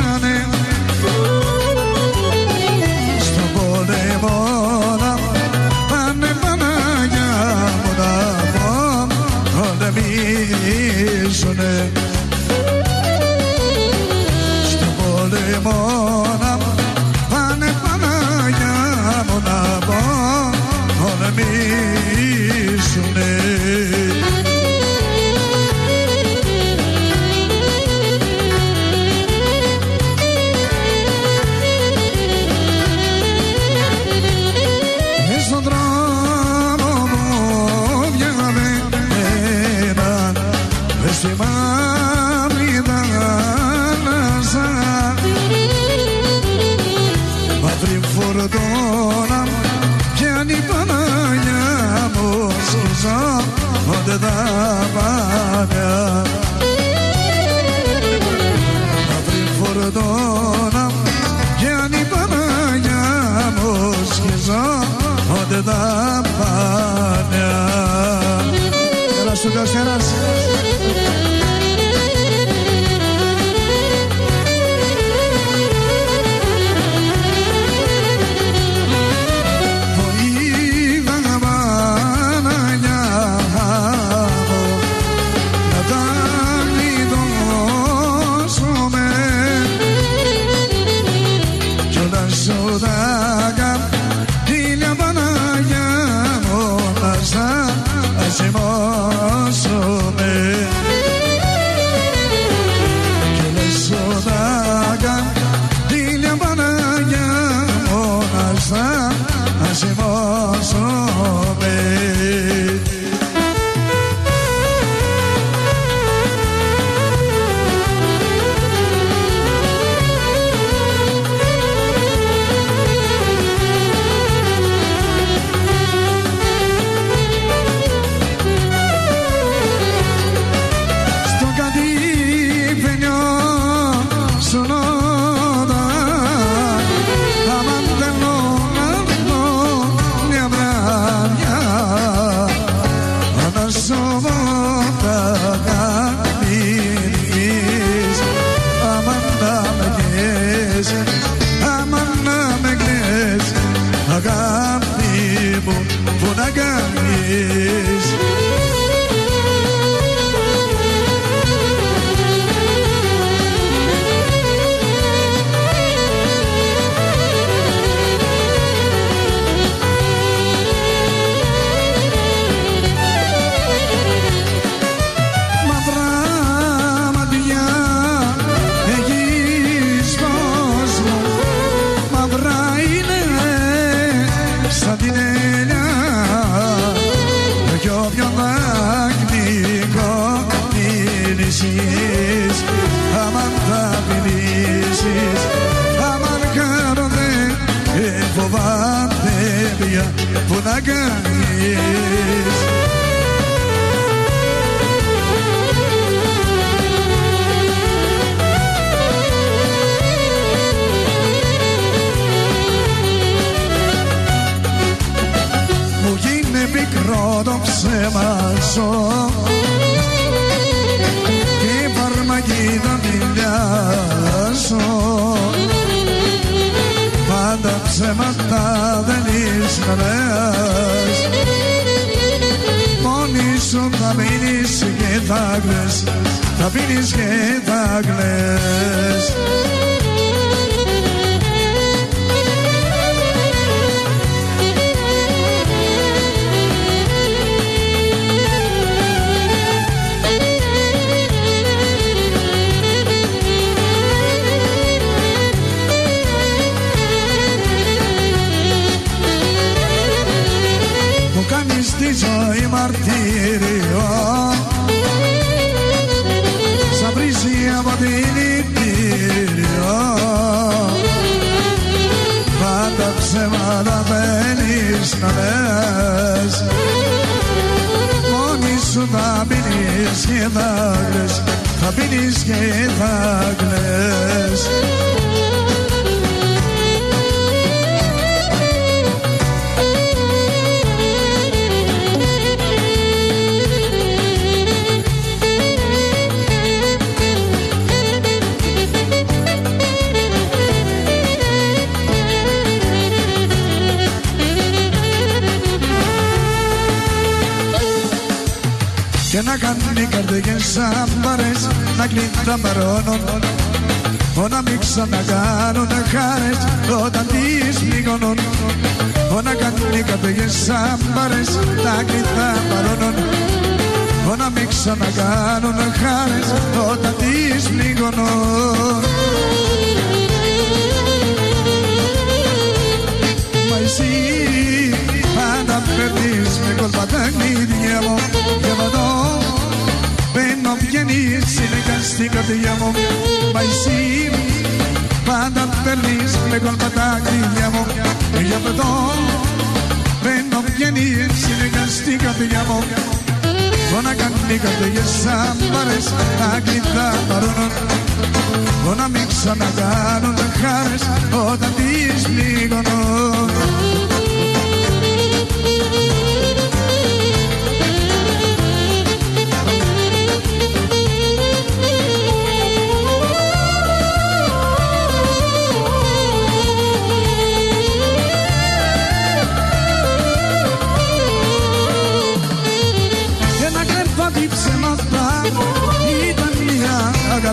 running. σημάδι θάλασσα. Μαύρη φορτώνα πιάνει Παναγιά μου σώσα μόντε τα πάντα κάνεις Μου γίνει μικρό το ψέμα σου και η βαρμαγή τα μιλιά σου πάντα ψέματα δεν είσαι τα κλαις, θα πίνεις και τα κλαις. Και να κάνει καρδιές άμπαρες να κλείνουν παρόνων να μην ξανακάνουν χάρες όταν τις πληγώνουν. Να κάνει καρδιές άμπαρες να κλείνουν παρόνων να μην ξανακάνουν χάρες όταν τις πληγώνουν. Μα εσύ πάντα φέρνεις με κόλπα τα γνίδια μου και βαδώ Μπαίνω βγαίνεις συνεχά στην καρδιά μου. Μα εσύ πάντα φέρνεις με κόλπα τα γνίδια μου και βαδώ Μπαίνω βγαίνεις συνεχά στην καρδιά μου. Να κάνει καρδιές άμπαρες αγγλικά παρόνων να μην ξανακάνουν χάρες όταν τις πληγώνω αγάπη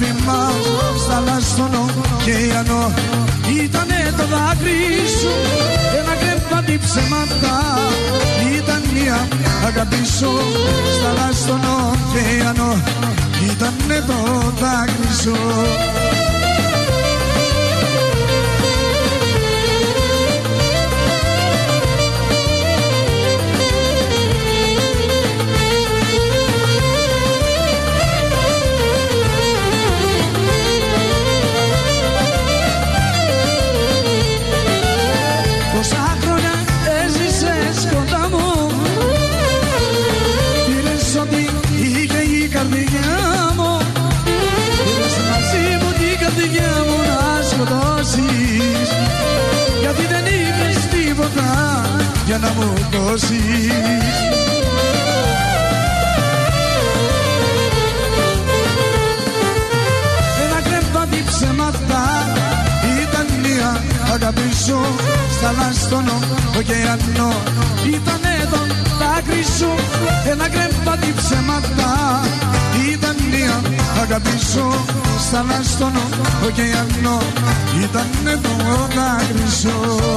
μας στα λάστονο και ανώ. Ήτανε το δάκρυ σου ένα κρέμπα ψέματα Ήταν μια αγάπη σου στα λάστονο και ανώ. Ήτανε το δάκρυ σου μου δώσεις Ένα κρεβάτι ψέματα ήταν μια αγάπη σου. Στα λάστονο ωκεανό ήταν εδώ δάκρυ σου. Ένα κρεβάτι ψέματα ήταν μια αγάπη σου. Στα λάστονο ωκεανό ήταν εδώ δάκρυ σου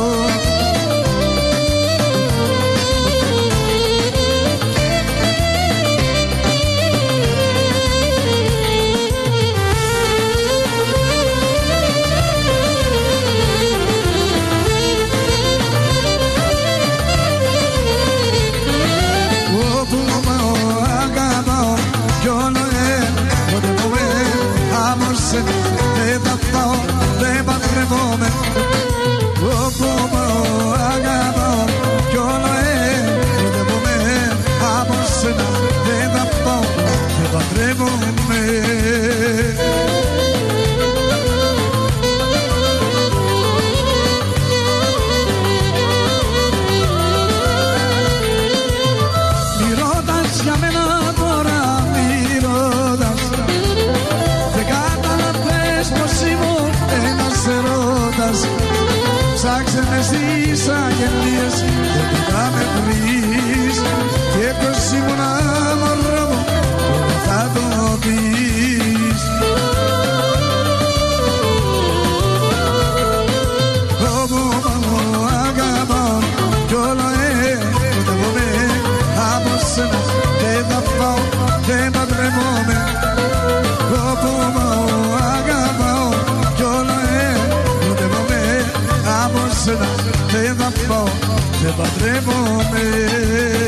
τις αγγελίες δεν θα με και ποιος ήμουνα παντρεύομαι.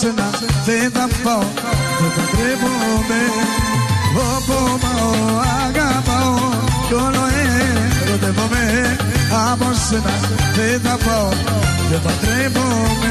Σένα δεν θα πάω δεν θα τρέπομαι όπου πάω αγαπάω. Κι όλο ερωτεύομαι από σένα δεν θα πάω δεν θα τρέπομαι